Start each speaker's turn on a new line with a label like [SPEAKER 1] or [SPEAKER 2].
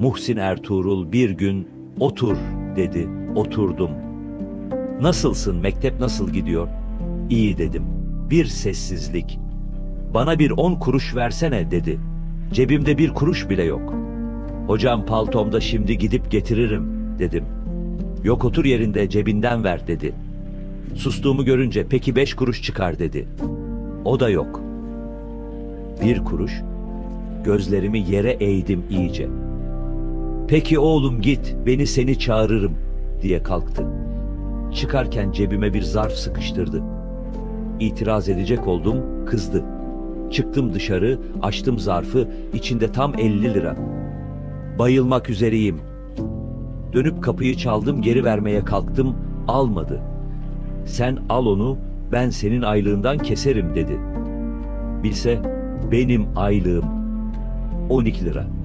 [SPEAKER 1] Muhsin Ertuğrul bir gün otur dedi. Oturdum. Nasılsın? Mektep nasıl gidiyor? İyi dedim. Bir sessizlik. Bana bir on kuruş versene dedi. Cebimde bir kuruş bile yok. Hocam paltomda şimdi gidip getiririm dedim. Yok otur yerinde cebinden ver dedi. Sustuğumu görünce peki beş kuruş çıkar dedi. O da yok. Bir kuruş. Gözlerimi yere eğdim iyice. Peki oğlum git beni seni çağırırım diye kalktı. Çıkarken cebime bir zarf sıkıştırdı. İtiraz edecek oldum, kızdı. Çıktım dışarı, açtım zarfı, içinde tam 50 lira. Bayılmak üzereyim. Dönüp kapıyı çaldım, geri vermeye kalktım, almadı. Sen al onu, ben senin aylığından keserim dedi. Bilse benim aylığım 12 lira.